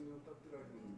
に当たってるわけで。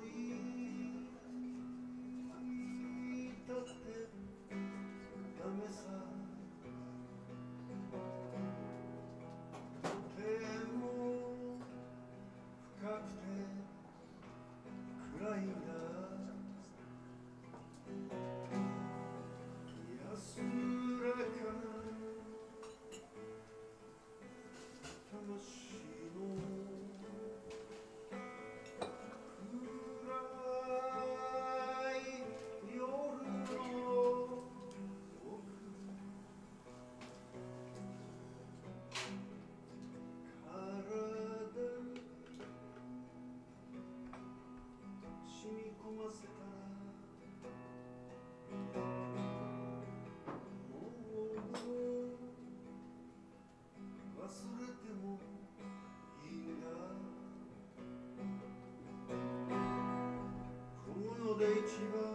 please. Chiba.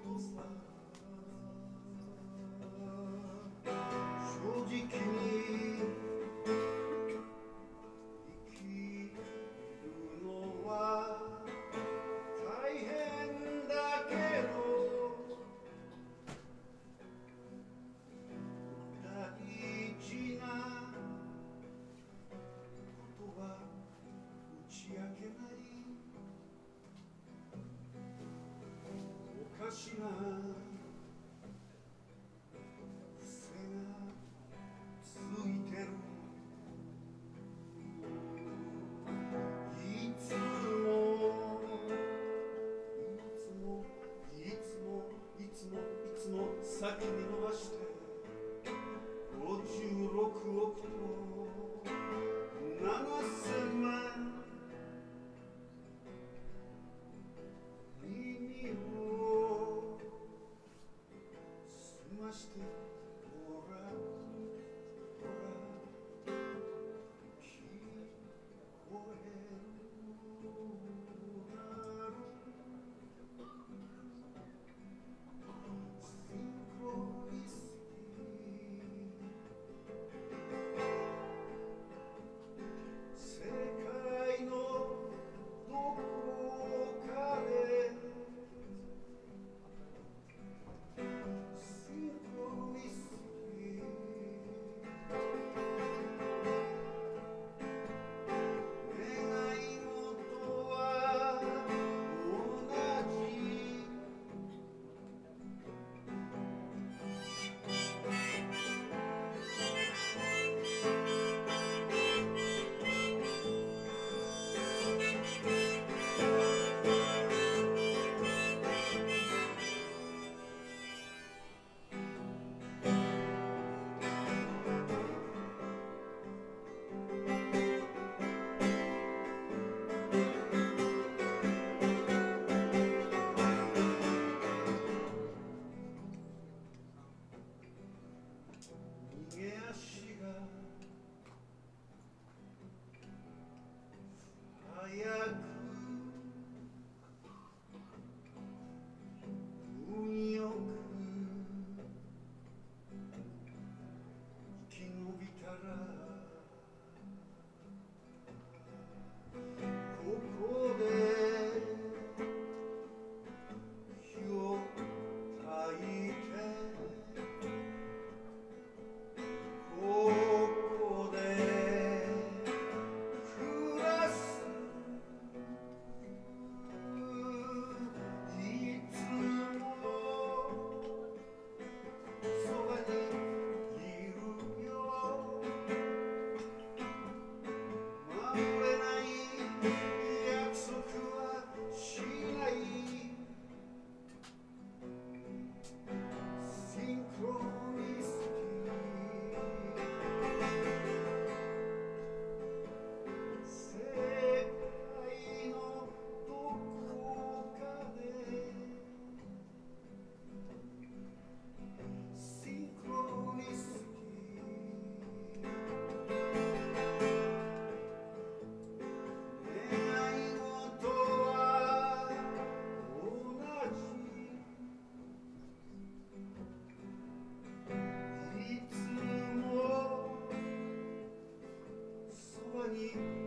todos you.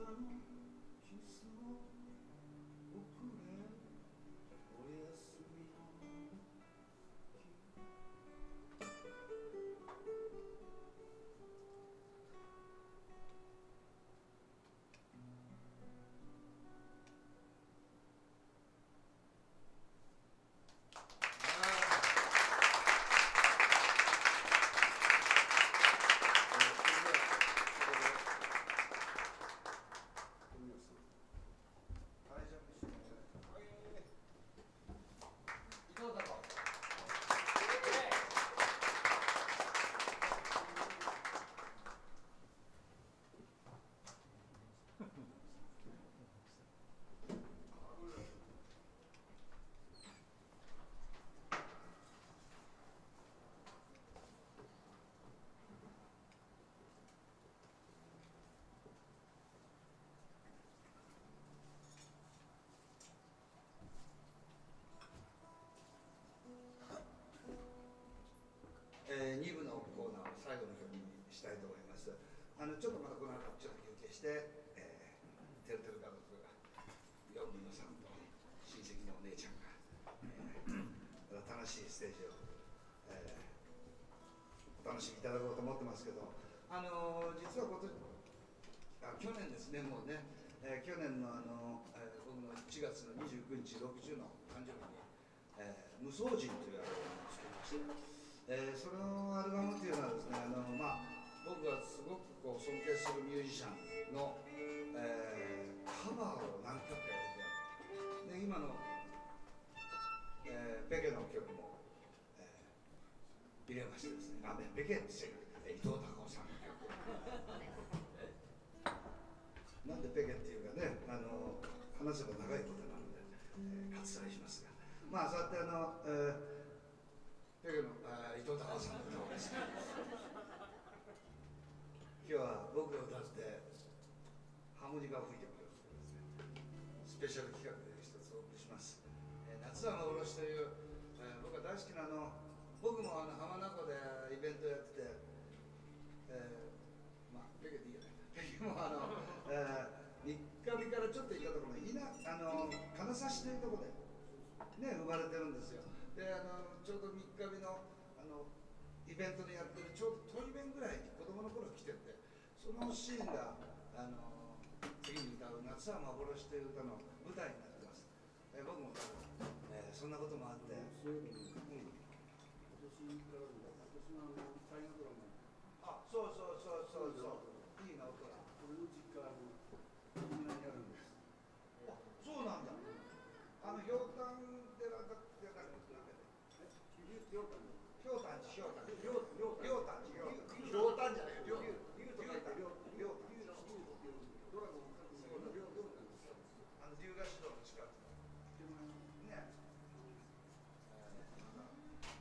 awesome. しいステージを、えー、お楽しみいただこうと思ってますけどあのー、実は今年あ去年ですねもうね、えー、去年のあの、えー、僕の1月の29日60の誕生日に「えー、無双人」というアルバムを作りました。えー、そのアルバムっていうのはですねあの、まあ、僕がすごくこう尊敬するミュージシャンの、えー、カバーを何曲かやってで今の、えー、ベケの曲も、えー、入れましてですね。あベベケって伊藤孝夫さんの曲。なんでベケっていうかねあの話せば長いことなので、えー、割愛しますが。まあそうやってあの、えーだけどあ伊藤孝さんの歌をです。ね今日は僕が歌ってハーモニカを吹いてくれうですね。スペシャル企画えー、夏は幻という、えー、僕が大好きなあの僕もあの浜名湖でイベントやってて、えー、まあペケでいいよねペケもあの、えー、三日日からちょっと行ったところの稲あの金指というところでね生まれてるんですよ。であのちょうど3日日のあのイベントでやってるちょうど鳥弁ぐらいに子供の頃来ててそのシーンがあの次に歌う「夏は幻」という歌の舞台になってます、え僕も多分、えー、そんなこともあって、あそうそうそうそうそういいな音が俺の実家あの海南にあるんですあそうなんだあのひょうたん寺だってだけえひょうたんひょうたんちひょうたんちひょうひょうひょうたんちひょうたんちじゃないよひょう竜と書いて竜竜竜の竜というドラゴンを描くそうな竜竜なんですよあの龍河指導の近く手前のね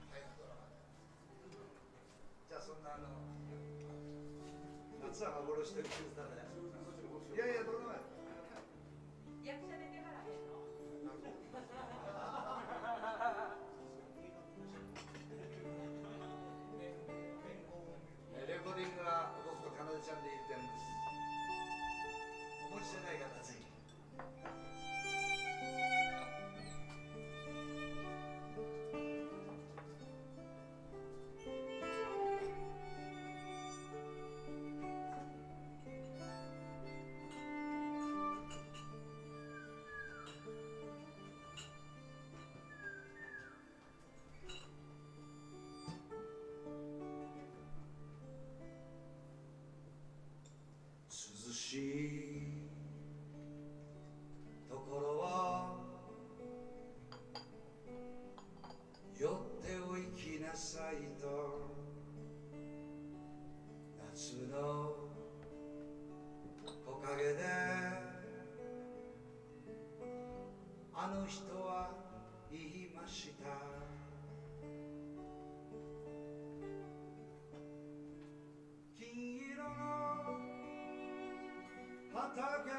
大河ドラマでじゃあそんなあの夏は幻というあの人は言いました。金色の畑。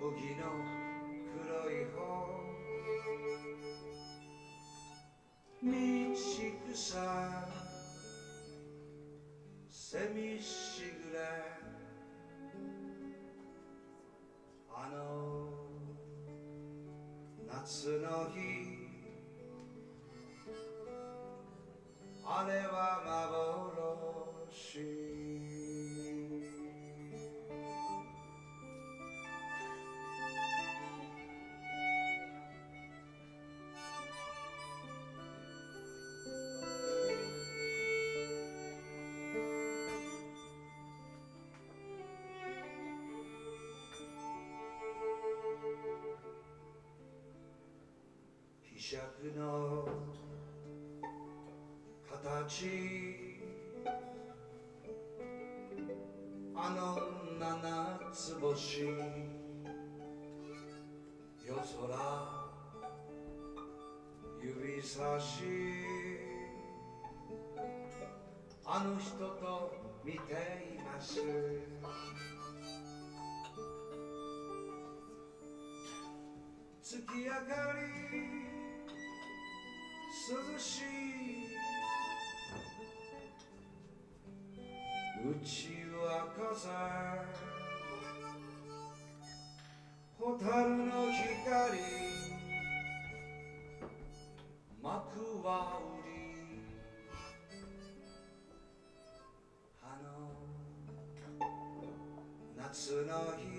麦の黒い方。道草セミしぐれ夏の日。あれはま形あの七つ星。夜空。指差し。あの人と見ています。月明かり。涼しい。ちは風蛍の光。幕は売り。あの夏の日。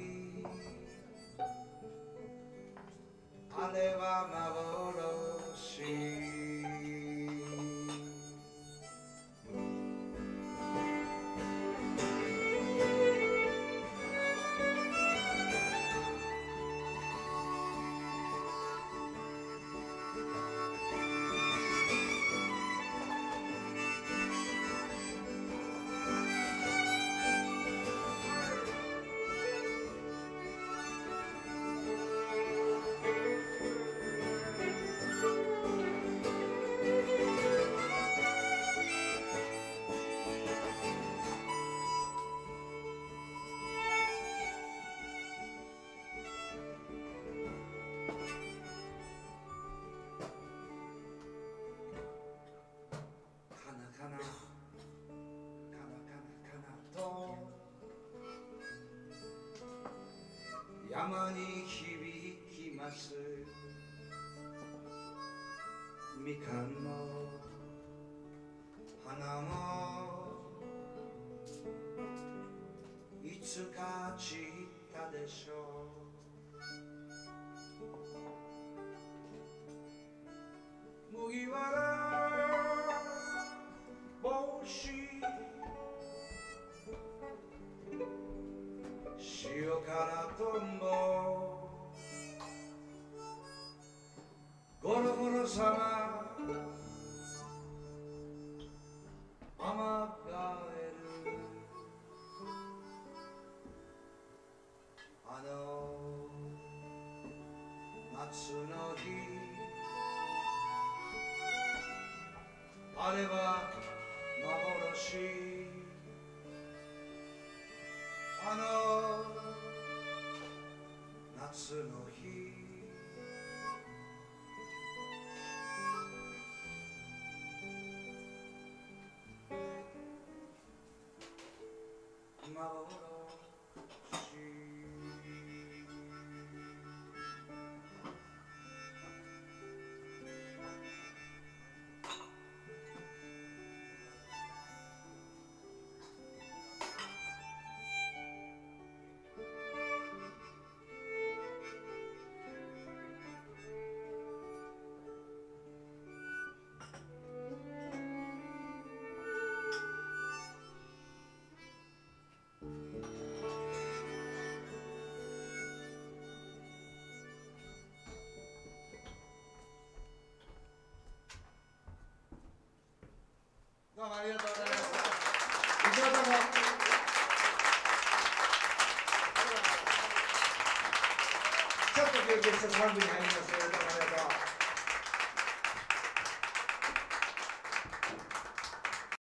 に響きます。みかんも花もいつか散ったでしょう。სანსანა ამაკავერ ანო ნაცნოდი არება მაღოროში ანო どもありがとうございました。一応どうも。ちょっと休憩して3分に入ります。どうもありがとう。